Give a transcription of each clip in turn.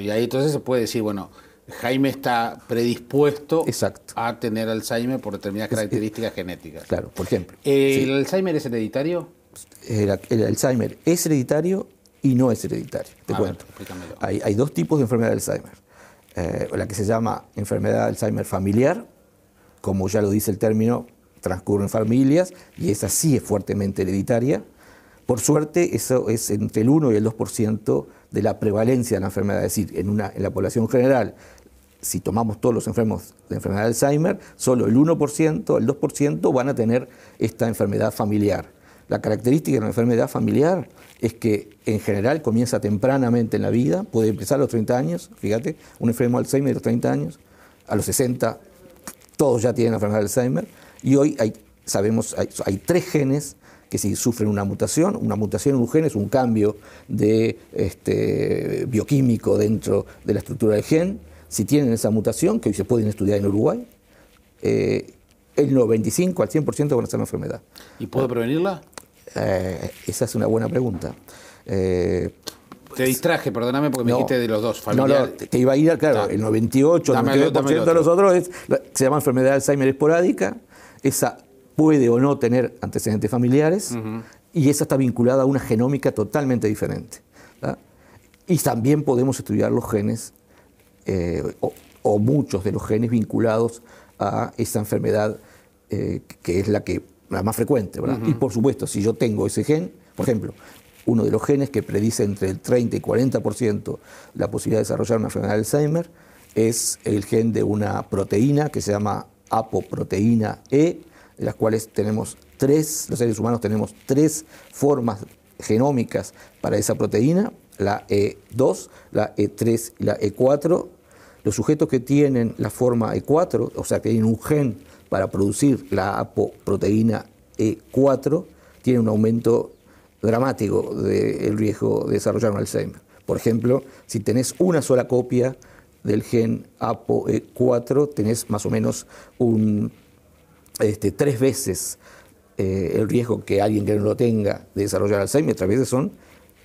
Y ahí entonces se puede decir, bueno, Jaime está predispuesto a tener Alzheimer por determinadas características genéticas. Claro, por ejemplo. ¿El Alzheimer es hereditario? El, Alzheimer es hereditario y no es hereditario. Te cuento. hay, dos tipos de enfermedad de Alzheimer. Eh, la que se llama enfermedad de Alzheimer familiar, como ya lo dice el término, transcurren familias y esa sí es fuertemente hereditaria. Por suerte, eso es entre el 1 y el 2% de la prevalencia de la enfermedad. Es decir, en, una, en la población general, si tomamos todos los enfermos de enfermedad de Alzheimer, solo el 1%, el 2% van a tener esta enfermedad familiar. La característica de la enfermedad familiar es que en general comienza tempranamente en la vida, puede empezar a los 30 años, fíjate, un enfermo de Alzheimer de los 30 años, a los 60 todos ya tienen enfermedad de Alzheimer, y hoy sabemos, hay, tres genes que si sufren una mutación, una mutación en un gen es un cambio de, este, bioquímico dentro de la estructura del gen, si tienen esa mutación, que hoy se pueden estudiar en Uruguay, eh, el 95 al 100% van a ser una enfermedad. ¿Y puedo prevenirla? Eh, esa es una buena pregunta. Eh, te distraje, perdóname porque me dijiste de los dos. Familiar. No, no, te iba a ir, claro, el 98, el 92% de los otros es, se llama enfermedad de Alzheimer esporádica. Esa puede o no tener antecedentes familiares y esa está vinculada a una genómica totalmente diferente. Y también podemos estudiar los genes eh, o, muchos de los genes vinculados a esa enfermedad que es la que la más frecuente, ¿verdad? Y por supuesto, si yo tengo ese gen, por ejemplo, uno de los genes que predice entre el 30 y 40% la posibilidad de desarrollar una enfermedad de Alzheimer es el gen de una proteína que se llama apoproteína E, de las cuales tenemos tres, los seres humanos tenemos tres formas genómicas para esa proteína, la E2, la E3 y la E4. Los sujetos que tienen la forma E4, o sea, que tienen un gen para producir la apoproteína E4 tiene un aumento dramático del riesgo de desarrollar un Alzheimer. Por ejemplo, si tenés una sola copia del gen ApoE4, tenés más o menos un, este, tres veces eh, el riesgo que alguien que no lo tenga de desarrollar Alzheimer, otras veces son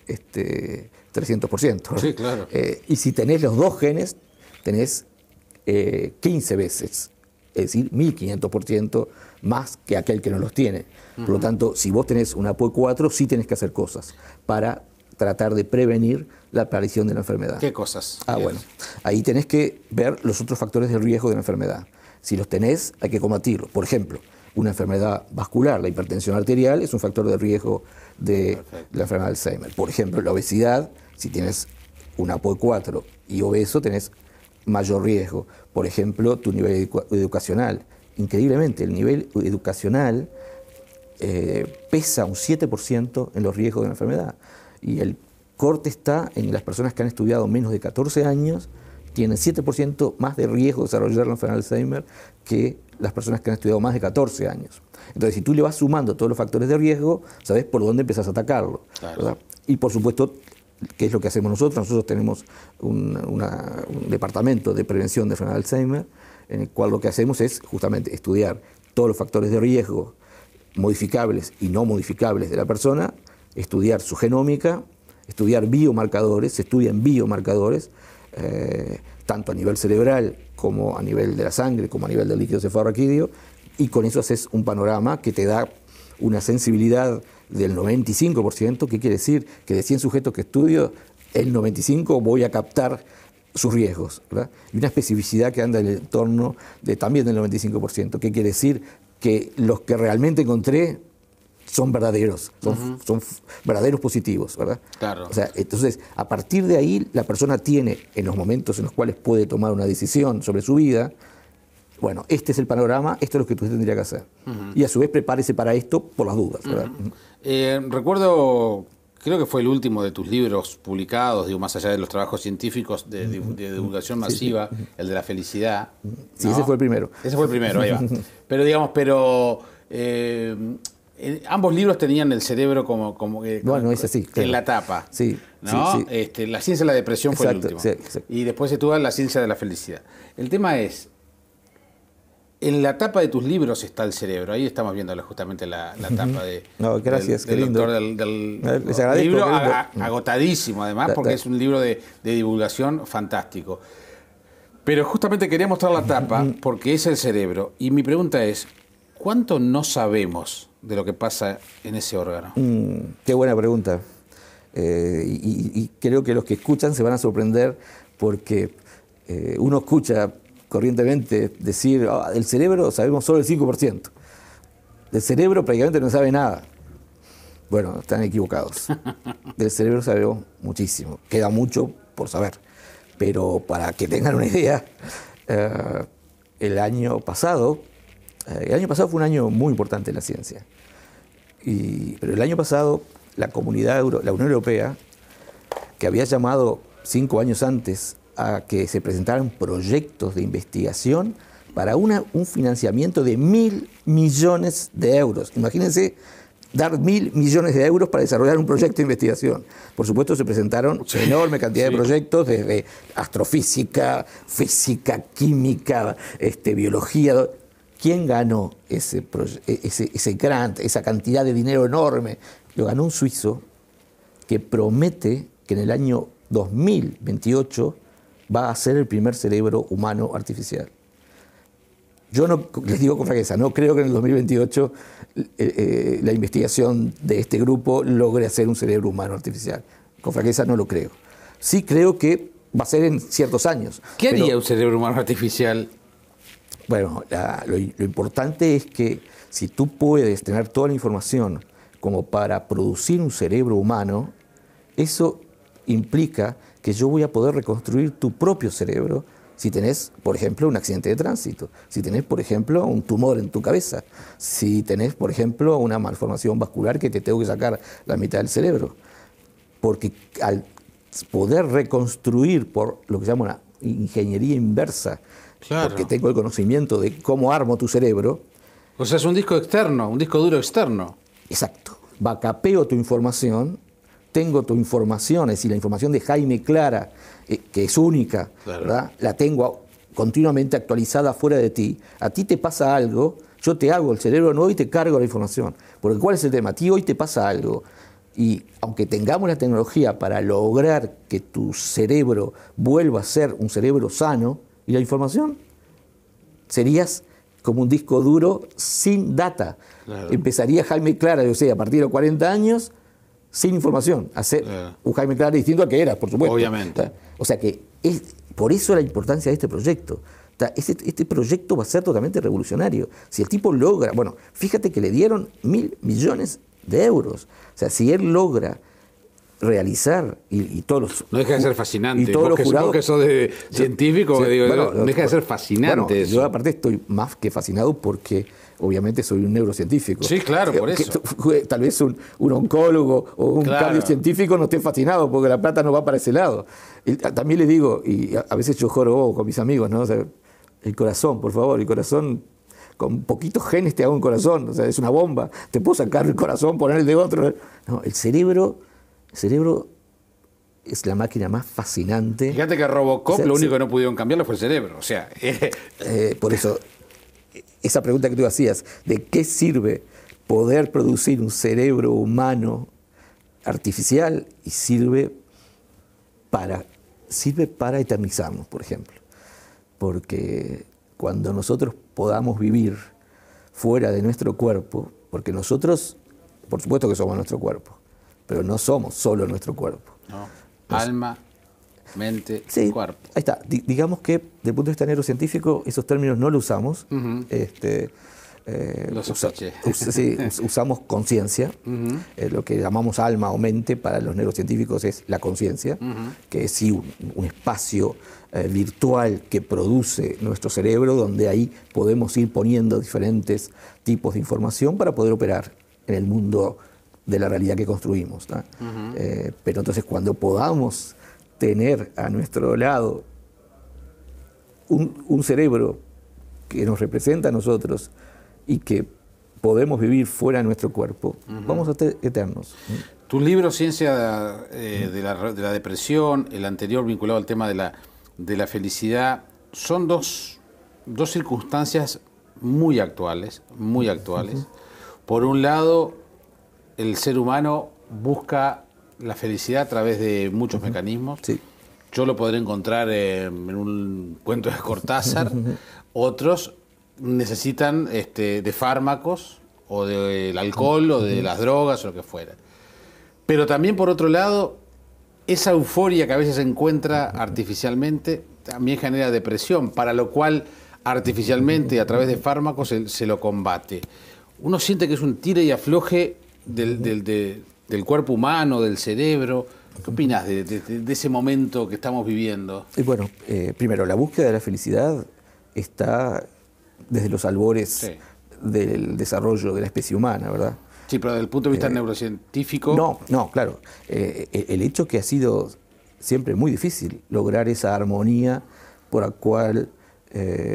este, 300%. Sí, claro. Eh, y si tenés los dos genes, tenés 15 eh, veces es decir, 1500% más que aquel que no los tiene. Por lo tanto, si vos tenés una APOE4, sí tenés que hacer cosas para tratar de prevenir la aparición de la enfermedad. ¿Qué cosas? Ah, bueno. Ahí tenés que ver los otros factores de riesgo de la enfermedad. Si los tenés, hay que combatirlos. Por ejemplo, una enfermedad vascular, la hipertensión arterial, es un factor de riesgo de la enfermedad de Alzheimer. Por ejemplo, la obesidad, si tienes una APOE4 y obeso, tenés mayor riesgo. Por ejemplo, tu nivel educacional. Increíblemente, el nivel educacional eh, pesa un 7% en los riesgos de la enfermedad. Y el corte está en las personas que han estudiado menos de 14 años, tienen 7% más de riesgo de desarrollar la enfermedad de Alzheimer que las personas que han estudiado más de 14 años. Entonces, si tú le vas sumando todos los factores de riesgo, sabes por dónde empezás a atacarlo. Y por supuesto, ¿Qué es lo que hacemos nosotros? Nosotros tenemos un, departamento de prevención de enfermedad de Alzheimer, en el cual lo que hacemos es justamente estudiar todos los factores de riesgo modificables y no modificables de la persona, estudiar su genómica, estudiar biomarcadores, se estudian biomarcadores, eh, tanto a nivel cerebral como a nivel de la sangre, como a nivel del líquido cefalorraquídeo, y con eso haces un panorama que te da una sensibilidad del 95%, ¿qué quiere decir? Que de 100 sujetos que estudio, el 95 voy a captar sus riesgos, ¿verdad? Y una especificidad que anda en el entorno de también del 95%, ¿qué quiere decir? Que los que realmente encontré son verdaderos, son, son verdaderos positivos, ¿verdad? Claro. O sea, entonces, a partir de ahí, la persona tiene, en los momentos en los cuales puede tomar una decisión sobre su vida, bueno, este es el panorama, esto es lo que usted tendría que hacer. Y a su vez prepárese para esto por las dudas. Eh, recuerdo, creo que fue el último de tus libros publicados, digo, más allá de los trabajos científicos de, divulgación masiva, el de la felicidad. Sí, ese fue el primero. Ese fue el primero, ahí va. Pero digamos, pero... Eh, ambos libros tenían el cerebro como, como que bueno, ese sí, en la tapa. Sí, ¿no? Este, la ciencia de la depresión fue el último. y después se tuvo la ciencia de la felicidad. El tema es, En la tapa de tus libros está el cerebro. Ahí estamos viendo justamente la, tapa de, no, gracias, del, del, del libro agotadísimo, además, porque es un libro de, divulgación fantástico. Pero justamente quería mostrar la tapa porque es el cerebro. Y mi pregunta es, ¿cuánto no sabemos de lo que pasa en ese órgano? Mm, qué buena pregunta. Eh, y, creo que los que escuchan se van a sorprender porque eh, uno escucha corrientemente decir, ah, del cerebro sabemos solo el 5%. Del cerebro prácticamente no sabe nada. Bueno, están equivocados. Del cerebro sabemos muchísimo. Queda mucho por saber. Pero para que tengan una idea, eh, el año pasado, el año pasado fue un año muy importante en la ciencia. Y, pero el año pasado, la comunidad, la Unión Europea, que había llamado cinco años antes a que se presentaran proyectos de investigación para una, un financiamiento de mil millones de euros. Imagínense dar mil millones de euros para desarrollar un proyecto de investigación. Por supuesto, se presentaron una enorme cantidad de proyectos, desde astrofísica, física, química, este, biología. ¿Quién ganó ese, ese, ese grant, esa cantidad de dinero enorme? Lo ganó un suizo que promete que en el año 2028 va a ser el primer cerebro humano artificial. Yo no, les digo con franqueza, no creo que en el 2028 eh, eh, la investigación de este grupo logre hacer un cerebro humano artificial. Con franqueza no lo creo. Sí creo que va a ser en ciertos años. ¿Qué haría un cerebro humano artificial? Bueno, lo, lo importante es que si tú puedes tener toda la información como para producir un cerebro humano, eso implica que yo voy a poder reconstruir tu propio cerebro si tenés, por ejemplo, un accidente de tránsito, si tenés, por ejemplo, un tumor en tu cabeza, si tenés, por ejemplo, una malformación vascular que te tengo que sacar la mitad del cerebro. Porque al poder reconstruir por lo que se llama una ingeniería inversa, porque tengo el conocimiento de cómo armo tu cerebro. O sea, es un disco externo, un disco duro externo. Exacto. Bacapeo tu información tengo tu información, es decir, la información de Jaime Clara, eh, que es única, la tengo continuamente actualizada fuera de ti. A ti te pasa algo, yo te hago el cerebro nuevo y te cargo la información. Porque ¿cuál es el tema? A ti hoy te pasa algo. Y aunque tengamos la tecnología para lograr que tu cerebro vuelva a ser un cerebro sano, ¿y la información? Serías como un disco duro sin data. Empezaría Jaime Clara, yo sé, a partir de los 40 años, sin información, hacer un Jaime Clara distinto al que era, por supuesto. Obviamente. O sea que es, por eso la importancia de este proyecto. Este, este, proyecto va a ser totalmente revolucionario. Si el tipo logra, bueno, fíjate que le dieron mil millones de euros. O sea, si él logra realizar y, todos los no deja de ser fascinante y todos los jurados que sos de científico digo, no, deja de ser fascinante yo aparte estoy más que fascinado porque obviamente soy un neurocientífico. Sí, claro, por eso. tal vez un, oncólogo o un cardiocientífico no esté fascinado porque la plata no va para ese lado. también le digo, y a, veces yo joro con mis amigos, ¿no? el corazón, por favor, el corazón con poquitos genes te hago un corazón, o sea, es una bomba, te puedo sacar el corazón, poner el de otro. No, el cerebro, el cerebro es la máquina más fascinante. Fíjate que Robocop lo único que no pudieron cambiarlo fue el cerebro, o sea. Eh, por eso, esa pregunta que tú hacías, de qué sirve poder producir un cerebro humano artificial y sirve para, sirve para eternizarnos, por ejemplo. Porque cuando nosotros podamos vivir fuera de nuestro cuerpo, porque nosotros, por supuesto que somos nuestro cuerpo, pero no somos solo nuestro cuerpo. Alma, mente, cuerpo. Ahí está. digamos que, desde el punto de vista neurocientífico, esos términos no los usamos. este, eh, usamos conciencia. Eh, lo que llamamos alma o mente para los neurocientíficos es la conciencia, que es sí un, espacio eh, virtual que produce nuestro cerebro, donde ahí podemos ir poniendo diferentes tipos de información para poder operar en el mundo de la realidad que construimos. pero entonces cuando podamos tener a nuestro lado un, cerebro que nos representa a nosotros y que podemos vivir fuera de nuestro cuerpo, vamos a ser eternos. Tu libro Ciencia eh, de, la, Depresión, el anterior vinculado al tema de la, de la felicidad, son dos, dos circunstancias muy actuales, muy actuales. Por un lado, el ser humano busca la felicidad a través de muchos mecanismos. Yo lo podré encontrar en un cuento de Cortázar. Otros necesitan este, de fármacos o del alcohol o de las drogas o lo que fuera. Pero también por otro lado, esa euforia que a veces se encuentra artificialmente también genera depresión, para lo cual artificialmente a través de fármacos se, lo combate. Uno siente que es un tire y afloje del, del, cuerpo humano, del cerebro. ¿Qué opinas de, ese momento que estamos viviendo? Y bueno, eh, primero, la búsqueda de la felicidad está desde los albores del desarrollo de la especie humana, ¿verdad? Sí, pero desde el punto de vista eh, neurocientífico. No, no, claro. Eh, el hecho que ha sido siempre muy difícil lograr esa armonía por la cual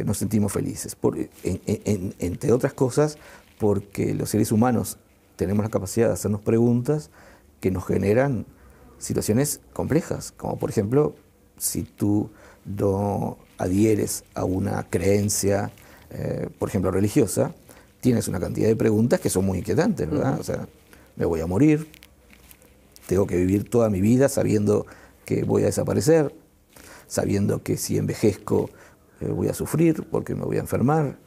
nos sentimos felices. entre otras cosas, porque los seres humanos tenemos la capacidad de hacernos preguntas que nos generan situaciones complejas, como por ejemplo, si tú no adhieres a una creencia, eh, por ejemplo, religiosa, tienes una cantidad de preguntas que son muy inquietantes, ¿verdad? O sea, me voy a morir, tengo que vivir toda mi vida sabiendo que voy a desaparecer, sabiendo que si envejezco eh, voy a sufrir porque me voy a enfermar.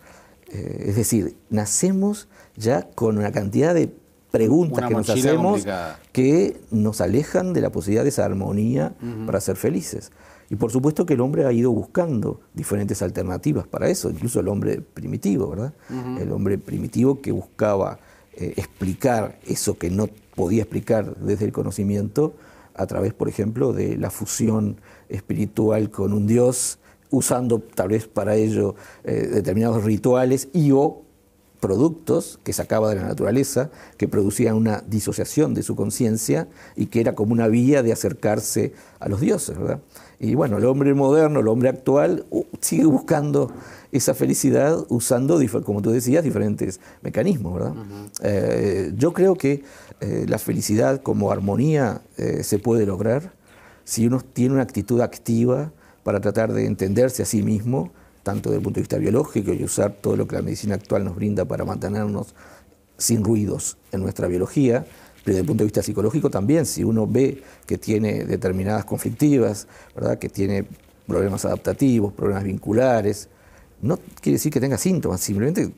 Eh, es decir, nacemos ya con una cantidad de preguntas que nos hacemos que nos alejan de la posibilidad de esa armonía para ser felices. Y por supuesto que el hombre ha ido buscando diferentes alternativas para eso, incluso el hombre primitivo, ¿verdad? El hombre primitivo que buscaba eh, explicar eso que no podía explicar desde el conocimiento a través, por ejemplo, de la fusión espiritual con un Dios, usando tal vez para ello eh, determinados rituales y o productos que sacaba de la naturaleza, que producían una disociación de su conciencia y que era como una vía de acercarse a los dioses. ¿verdad? Y bueno, el hombre moderno, el hombre actual, sigue buscando esa felicidad usando, como tú decías, diferentes mecanismos. ¿verdad? Eh, yo creo que eh, la felicidad como armonía se puede lograr si uno tiene una actitud activa para tratar de entenderse a sí mismo, tanto desde el punto de vista biológico y usar todo lo que la medicina actual nos brinda para mantenernos sin ruidos en nuestra biología, pero desde el punto de vista psicológico también, si uno ve que tiene determinadas conflictivas, ¿verdad? que tiene problemas adaptativos, problemas vinculares, no quiere decir que tenga síntomas, simplemente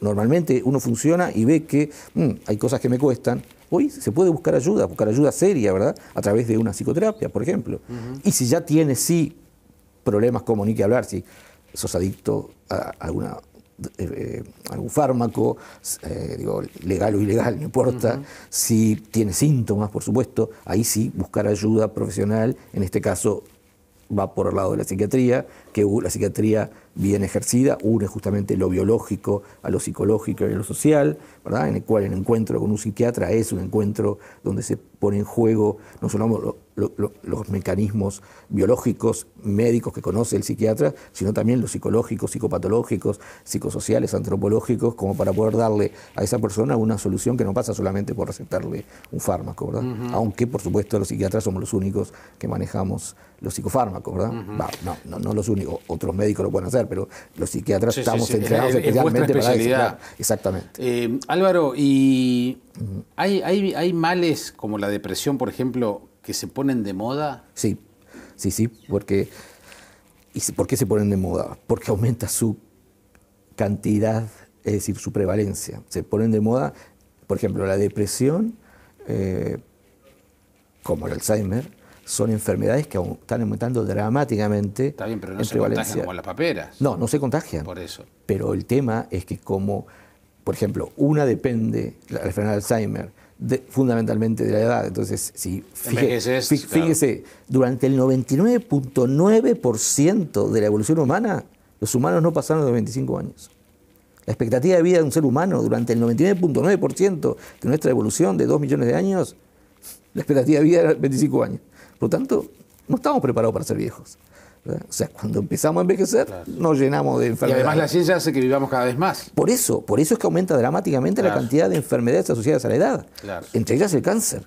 normalmente uno funciona y ve que mm, hay cosas que me cuestan. Hoy se puede buscar ayuda, buscar ayuda seria, ¿verdad? A través de una psicoterapia, por ejemplo. Y si ya tiene sí problemas como ni que hablar, si sos adicto a alguna eh, algún fármaco, eh, digo, legal o ilegal, no importa. Si tiene síntomas, por supuesto, ahí sí buscar ayuda profesional, en este caso va por el lado de la psiquiatría, que la psiquiatría bien ejercida une justamente lo biológico a lo psicológico y a lo social, ¿verdad? en el cual el encuentro con un psiquiatra es un encuentro donde se pone en juego no solo los mecanismos biológicos, médicos que conoce el psiquiatra, sino también los psicológicos, psicopatológicos, psicosociales, antropológicos, como para poder darle a esa persona una solución que no pasa solamente por recetarle un fármaco, ¿verdad? Aunque, por supuesto, los psiquiatras somos los únicos que manejamos los psicofármacos, ¿verdad? no, no, los únicos, otros médicos lo pueden hacer, pero los psiquiatras estamos entrenados especialmente para eso. Exactamente. Eh, Álvaro, ¿y hay, hay, hay males como la depresión, por ejemplo, que se ponen de moda? Sí, sí, sí, porque... ¿Y por qué se ponen de moda? Porque aumenta su cantidad, es decir, su prevalencia. Se ponen de moda, por ejemplo, la depresión, eh, como el Alzheimer, son enfermedades que están aumentando dramáticamente. Está bien, pero no se contagian como las paperas. No, no se contagian. Por eso. Pero el tema es que como, por ejemplo, una depende, la enfermedad de Alzheimer, fundamentalmente de la edad. Entonces, si fíjese, fíjese durante el 99.9% de la evolución humana, los humanos no pasaron de 25 años. La expectativa de vida de un ser humano durante el 99.9% de nuestra evolución de 2 millones de años, la expectativa de vida era 25 años. Por lo tanto, no estamos preparados para ser viejos. O sea, cuando empezamos a envejecer, nos llenamos de enfermedades. Y además la ciencia hace que vivamos cada vez más. Por eso, por eso es que aumenta dramáticamente la cantidad de enfermedades asociadas a la edad. Entre ellas el cáncer.